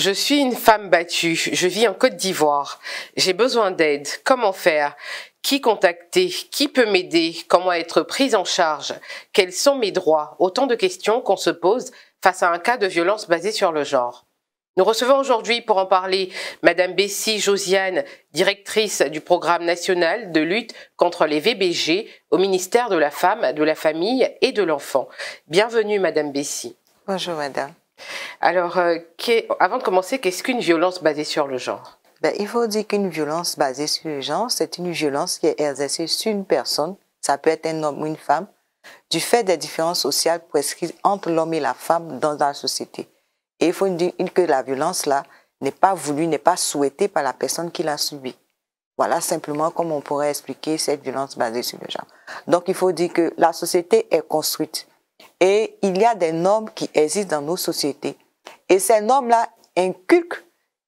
Je suis une femme battue, je vis en Côte d'Ivoire. J'ai besoin d'aide. Comment faire? Qui contacter? Qui peut m'aider? Comment être prise en charge? Quels sont mes droits? Autant de questions qu'on se pose face à un cas de violence basée sur le genre. Nous recevons aujourd'hui pour en parler Madame Bessie Josiane, directrice du programme national de lutte contre les VBG au ministère de la Femme, de la Famille et de l'Enfant. Bienvenue Madame Bessie. Bonjour Madame. Alors, euh, avant de commencer, qu'est-ce qu'une violence basée sur le genre? Ben, Il faut dire qu'une violence basée sur le genre, c'est une violence qui est exercée sur une personne, ça peut être un homme ou une femme, du fait des différences sociales prescrites entre l'homme et la femme dans la société. Et il faut dire que la violence, là, n'est pas voulue, n'est pas souhaitée par la personne qui l'a subie. Voilà simplement comment on pourrait expliquer cette violence basée sur le genre. Donc il faut dire que la société est construite et il y a des normes qui existent dans nos sociétés. Et ces normes-là inculquent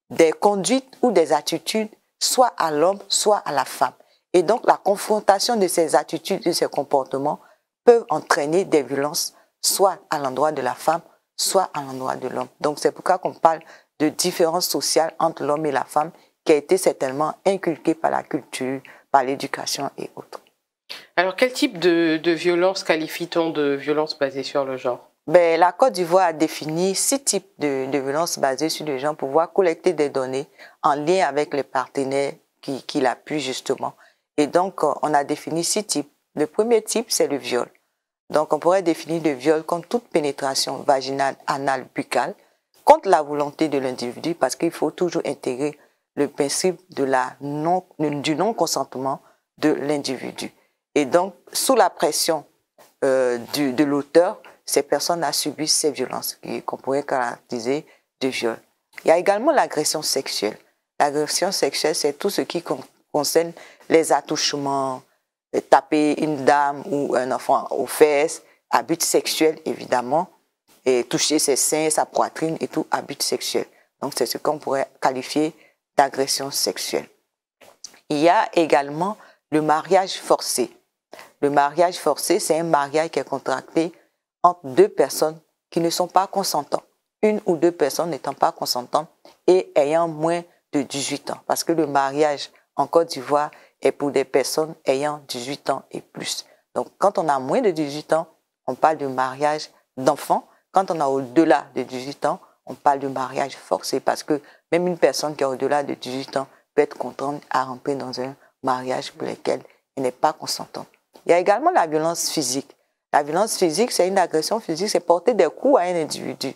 des conduites ou des attitudes, soit à l'homme, soit à la femme. Et donc, la confrontation de ces attitudes, de ces comportements, peuvent entraîner des violences, soit à l'endroit de la femme, soit à l'endroit de l'homme. Donc, c'est pourquoi qu'on parle de différence sociale entre l'homme et la femme, qui a été certainement inculquée par la culture, par l'éducation et autres. Alors, quel type de, violence qualifie-t-on de violence basée sur le genre? Ben, La Côte d'Ivoire a défini six types de, de violences basées sur le genre pour pouvoir collecter des données en lien avec les partenaires qui, l'appuient justement. Et donc, on a défini six types. Le premier type, c'est le viol. Donc, on pourrait définir le viol comme toute pénétration vaginale, anale, buccale, contre la volonté de l'individu, parce qu'il faut toujours intégrer le principe du non-consentement de l'individu. Et donc, sous la pression euh, du, de l'auteur, ces personnes ont subi ces violences qu'on pourrait caractériser de viol. Il y a également l'agression sexuelle. L'agression sexuelle, c'est tout ce qui concerne les attouchements, euh, taper une dame ou un enfant aux fesses, à but sexuel évidemment, et toucher ses seins, sa poitrine et tout à but sexuel. Donc c'est ce qu'on pourrait qualifier d'agression sexuelle. Il y a également le mariage forcé. Le mariage forcé, c'est un mariage qui est contracté entre deux personnes qui ne sont pas consentantes. Une ou deux personnes n'étant pas consentantes et ayant moins de 18 ans. Parce que le mariage en Côte d'Ivoire est pour des personnes ayant 18 ans et plus. Donc, quand on a moins de 18 ans, on parle de mariage d'enfants. Quand on a au-delà de 18 ans, on parle de mariage forcé parce que même une personne qui a au-delà de 18 ans peut être contrainte à rentrer dans un mariage pour lequel elle n'est pas consentante. Il y a également la violence physique. La violence physique, c'est une agression physique, c'est porter des coups à un individu.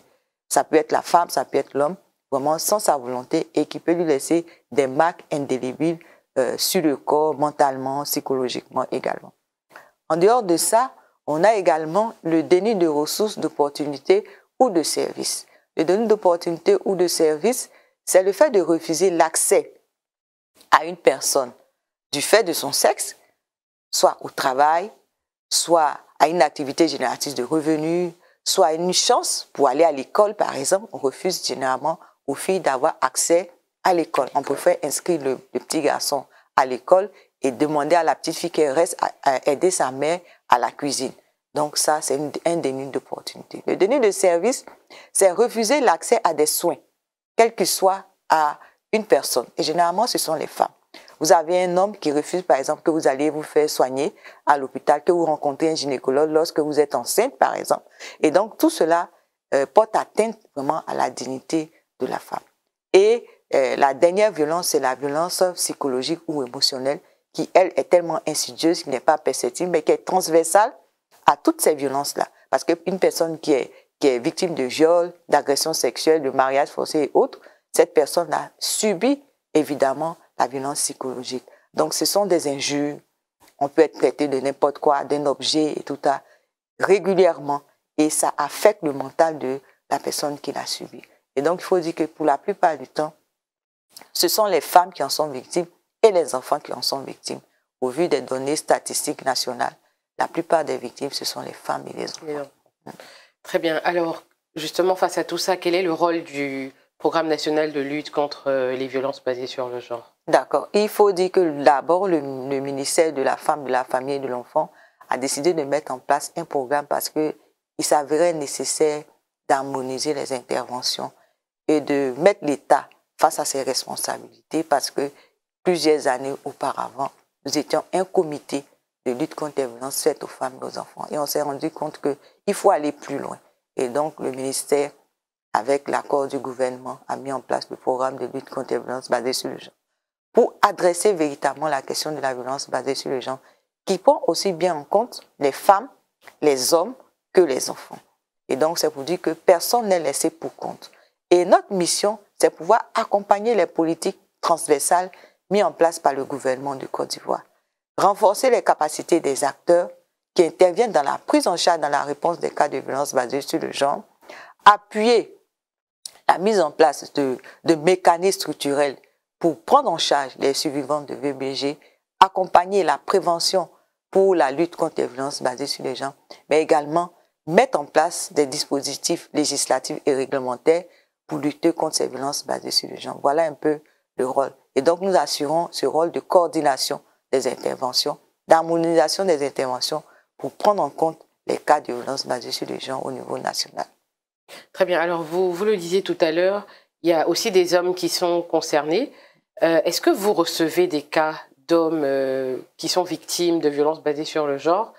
Ça peut être la femme, ça peut être l'homme, vraiment sans sa volonté et qui peut lui laisser des marques indélébiles euh, sur le corps, mentalement, psychologiquement également. En dehors de ça, on a également le déni de ressources, d'opportunités ou de services. Le déni d'opportunités ou de services, c'est le fait de refuser l'accès à une personne du fait de son sexe, soit au travail, soit à une activité génératrice de revenus, soit à une chance pour aller à l'école, par exemple. On refuse généralement aux filles d'avoir accès à l'école. On préfère inscrire le, petit garçon à l'école et demander à la petite fille qu'elle reste à, aider sa mère à la cuisine. Donc ça, c'est un déni d'opportunité. Le déni de service, c'est refuser l'accès à des soins, quel que soit à une personne. Et généralement, ce sont les femmes. Vous avez un homme qui refuse, par exemple, que vous allez vous faire soigner à l'hôpital, que vous rencontrez un gynécologue lorsque vous êtes enceinte, par exemple. Et donc, tout cela euh, porte atteinte vraiment à la dignité de la femme. Et euh, la dernière violence, c'est la violence psychologique ou émotionnelle, qui, elle, est tellement insidieuse, qui n'est pas perceptible, mais qui est transversale à toutes ces violences-là. Parce qu'une personne qui est, qui est victime de viol, d'agression sexuelle, de mariage forcé et autres, cette personne a subi, évidemment, la violence psychologique. Donc, ce sont des injures. On peut être traité de n'importe quoi, d'un objet et tout ça, régulièrement. Et ça affecte le mental de la personne qui l'a subi. Et donc, il faut dire que pour la plupart du temps, ce sont les femmes qui en sont victimes et les enfants qui en sont victimes. Au vu des données statistiques nationales, la plupart des victimes, ce sont les femmes et les enfants. Très bien. Alors, justement, face à tout ça, quel est le rôle du Programme national de lutte contre euh, les violences basées sur le genre. D'accord. Il faut dire que d'abord, le, ministère de la Femme, de la Famille et de l'Enfant a décidé de mettre en place un programme parce qu'il s'avérait nécessaire d'harmoniser les interventions et de mettre l'État face à ses responsabilités parce que plusieurs années auparavant, nous étions un comité de lutte contre les violences faites aux femmes et aux enfants. Et on s'est rendu compte qu'il faut aller plus loin. Et donc, le ministère, avec l'accord du gouvernement, a mis en place le programme de lutte contre les violences basées sur le genre pour adresser véritablement la question de la violence basée sur le genre, qui prend aussi bien en compte les femmes, les hommes que les enfants. Et donc, c'est pour dire que personne n'est laissé pour compte. Et notre mission, c'est pouvoir accompagner les politiques transversales mises en place par le gouvernement du Côte d'Ivoire, renforcer les capacités des acteurs qui interviennent dans la prise en charge, dans la réponse des cas de violence basée sur le genre, appuyer la mise en place de, mécanismes structurels pour prendre en charge les survivants de VBG, accompagner la prévention pour la lutte contre les violences basées sur les gens, mais également mettre en place des dispositifs législatifs et réglementaires pour lutter contre ces violences basées sur les gens. Voilà un peu le rôle. Et donc nous assurons ce rôle de coordination des interventions, d'harmonisation des interventions pour prendre en compte les cas de violences basées sur les gens au niveau national. Très bien. Alors vous, vous le disiez tout à l'heure, il y a aussi des hommes qui sont concernés. Euh, est-ce que vous recevez des cas d'hommes euh, qui sont victimes de violences basées sur le genre?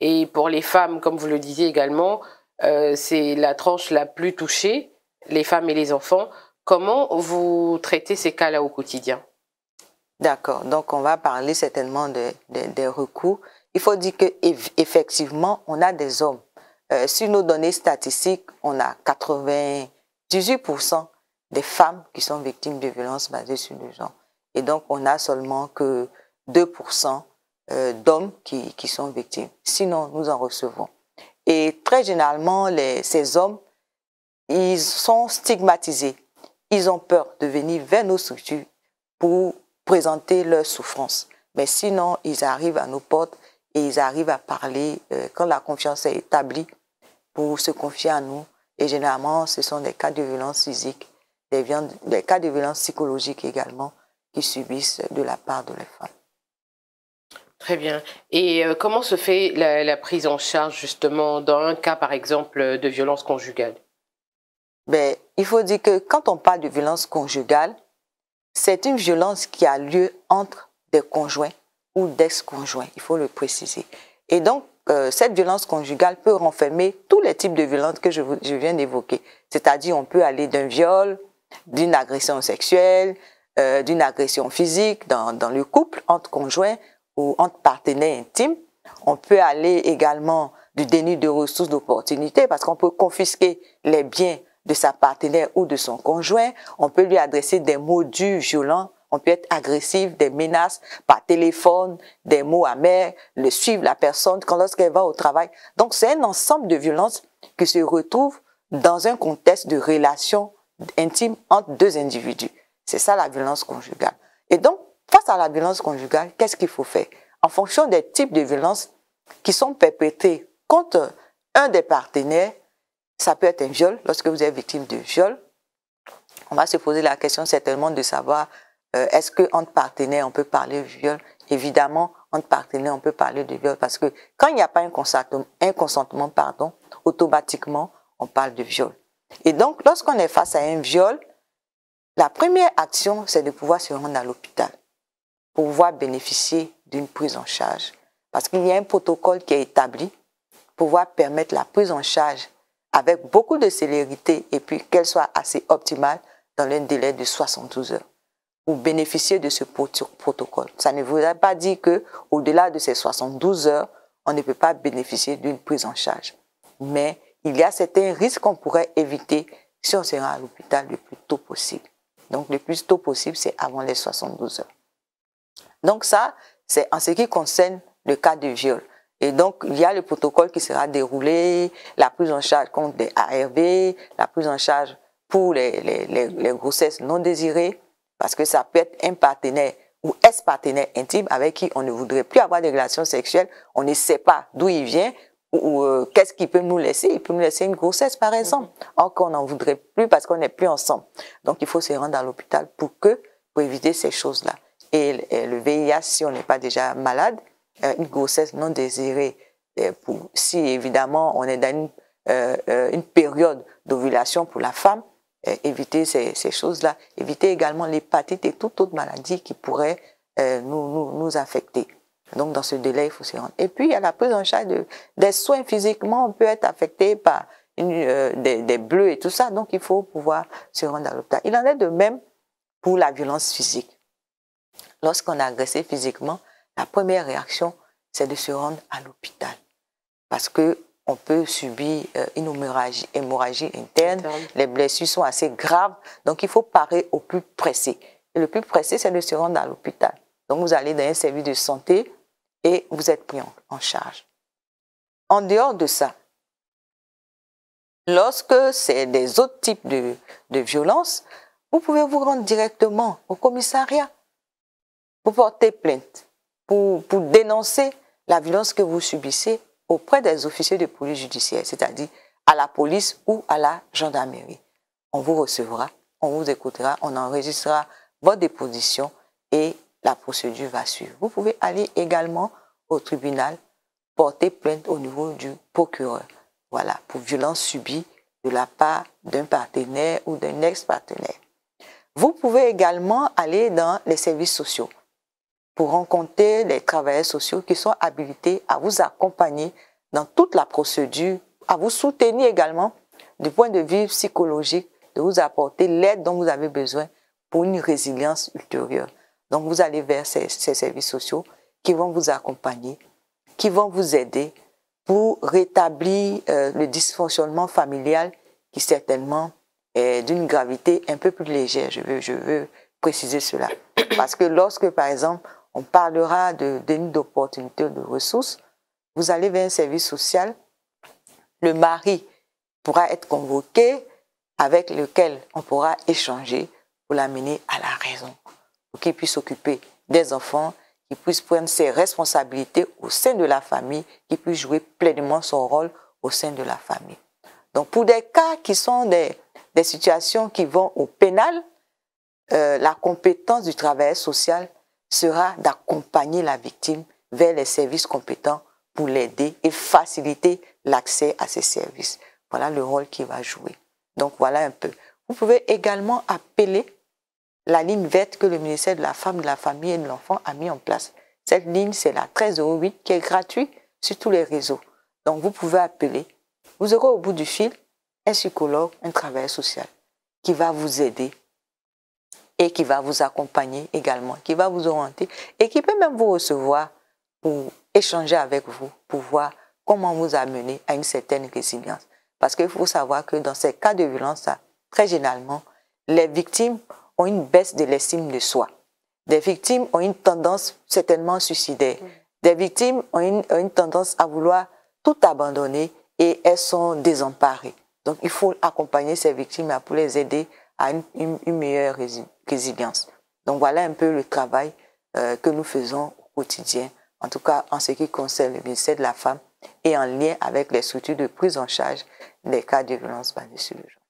Et pour les femmes, comme vous le disiez également, euh, c'est la tranche la plus touchée, les femmes et les enfants. Comment vous traitez ces cas-là au quotidien? D'accord. Donc, on va parler certainement des recours. Il faut dire qu'effectivement, on a des hommes. Sur nos données statistiques, on a 98% des femmes qui sont victimes de violences basées sur le genre. Et donc, on n'a seulement que 2% euh, d'hommes qui, qui, sont victimes. Sinon, nous en recevons. Et très généralement, ces hommes, ils sont stigmatisés. Ils ont peur de venir vers nos structures pour présenter leurs souffrances. Mais sinon, ils arrivent à nos portes et ils arrivent à parler euh, quand la confiance est établie pour se confier à nous. Et généralement, ce sont des cas de violence physique des, cas de violence psychologique également qui subissent de la part de les femmes. Très bien. Et euh, comment se fait la, prise en charge justement dans un cas, par exemple, de violence conjugale? Ben, Il faut dire que quand on parle de violence conjugale, c'est une violence qui a lieu entre des conjoints ou d'ex-conjoints, il faut le préciser. Et donc, euh, cette violence conjugale peut renfermer tous les types de violences que je, viens d'évoquer. C'est-à-dire, on peut aller d'un viol, d'une agression sexuelle, euh, d'une agression physique dans, dans, le couple, entre conjoints ou entre partenaires intimes. On peut aller également du déni de ressources d'opportunité parce qu'on peut confisquer les biens de sa partenaire ou de son conjoint. On peut lui adresser des mots durs, violents. On peut être agressif, des menaces par téléphone, des mots amers, le suivre la personne quand lorsqu'elle va au travail. Donc c'est un ensemble de violences qui se retrouvent dans un contexte de relation intime entre deux individus. C'est ça la violence conjugale. Et donc, face à la violence conjugale, qu'est-ce qu'il faut faire? En fonction des types de violences qui sont perpétrées contre un des partenaires, ça peut être un viol, lorsque vous êtes victime de viol. On va se poser la question certainement de savoir euh, est-ce qu'entre partenaires, on peut parler de viol? Évidemment, entre partenaires, on peut parler de viol parce que quand il n'y a pas un consentement, un consentement pardon, automatiquement, on parle de viol. Et donc, lorsqu'on est face à un viol, la première action, c'est de pouvoir se rendre à l'hôpital pour pouvoir bénéficier d'une prise en charge. Parce qu'il y a un protocole qui est établi pour pouvoir permettre la prise en charge avec beaucoup de célérité et puis qu'elle soit assez optimale dans un délai de 72 heures pour bénéficier de ce protocole. Ça ne voudrait pas dire que au-delà de ces 72 heures, on ne peut pas bénéficier d'une prise en charge. Mais il y a certains risques qu'on pourrait éviter si on se rend à l'hôpital le plus tôt possible. Donc, le plus tôt possible, c'est avant les 72 heures. Donc, ça, c'est en ce qui concerne le cas de viol. Et donc, il y a le protocole qui sera déroulé, la prise en charge contre des ARV, la prise en charge pour les, grossesses non désirées, parce que ça peut être un partenaire ou ex-partenaire intime avec qui on ne voudrait plus avoir des relations sexuelles, on ne sait pas d'où il vient, ou euh, qu'est-ce qu'il peut nous laisser Il peut nous laisser une grossesse, par exemple. Or qu'on n'en voudrait plus parce qu'on n'est plus ensemble. Donc, il faut se rendre à l'hôpital pour que, pour éviter ces choses-là. Et, le VIH, si on n'est pas déjà malade, euh, une grossesse non désirée, euh, pour, si évidemment on est dans une, une période d'ovulation pour la femme, éviter ces, choses-là, éviter également l'hépatite et toute autre maladie qui pourrait nous, nous, nous, affecter. Donc, dans ce délai, il faut s'y rendre. Et puis, il y a la prise en charge de, des soins physiquement. On peut être affecté par des, des, bleus et tout ça. Donc, il faut pouvoir se rendre à l'hôpital. Il en est de même pour la violence physique. Lorsqu'on est agressé physiquement, la première réaction, c'est de se rendre à l'hôpital. Parce que on peut subir euh, une hémorragie, hémorragie interne, les blessures sont assez graves, donc il faut parer au plus pressé. Et le plus pressé, c'est de se rendre à l'hôpital. Donc vous allez dans un service de santé et vous êtes pris en, charge. En dehors de ça, lorsque c'est des autres types de, de violences, vous pouvez vous rendre directement au commissariat pour porter plainte, pour, pour dénoncer la violence que vous subissez auprès des officiers de police judiciaire, c'est-à-dire à la police ou à la gendarmerie. On vous recevra, on vous écoutera, on enregistrera votre déposition et la procédure va suivre. Vous pouvez aller également au tribunal porter plainte au niveau du procureur. Voilà, pour violence subie de la part d'un partenaire ou d'un ex-partenaire. Vous pouvez également aller dans les services sociaux pour rencontrer les travailleurs sociaux qui sont habilités à vous accompagner dans toute la procédure, à vous soutenir également du point de vue psychologique, de vous apporter l'aide dont vous avez besoin pour une résilience ultérieure. Donc vous allez vers ces, services sociaux qui vont vous accompagner, qui vont vous aider pour rétablir euh, le dysfonctionnement familial qui certainement est d'une gravité un peu plus légère. Je veux, je veux préciser cela. Parce que lorsque, par exemple, on parlera de déni d'opportunité de ressources. Vous allez vers un service social. Le mari pourra être convoqué avec lequel on pourra échanger pour l'amener à la raison, pour qu'il puisse s'occuper des enfants, qu'il puisse prendre ses responsabilités au sein de la famille, qu'il puisse jouer pleinement son rôle au sein de la famille. Donc pour des cas qui sont des, situations qui vont au pénal, euh, la compétence du travail social sera d'accompagner la victime vers les services compétents pour l'aider et faciliter l'accès à ces services. Voilà le rôle qu'il va jouer. Donc voilà un peu. Vous pouvez également appeler la ligne verte que le ministère de la Femme, de la Famille et de l'Enfant a mis en place. Cette ligne, c'est la 1308 qui est gratuite sur tous les réseaux. Donc vous pouvez appeler. Vous aurez au bout du fil un psychologue, un travailleur social qui va vous aider et qui va vous accompagner également, qui va vous orienter et qui peut même vous recevoir pour échanger avec vous, pour voir comment vous amener à une certaine résilience. Parce qu'il faut savoir que dans ces cas de violence, très généralement, les victimes ont une baisse de l'estime de soi. Des victimes ont une tendance certainement suicidaire. Des victimes ont une, une tendance à vouloir tout abandonner et elles sont désemparées. Donc il faut accompagner ces victimes pour les aider à une, meilleure résilience. Donc voilà un peu le travail euh, que nous faisons au quotidien, en tout cas en ce qui concerne le ministère de la Femme et en lien avec les structures de prise en charge des cas de violence basée sur le genre.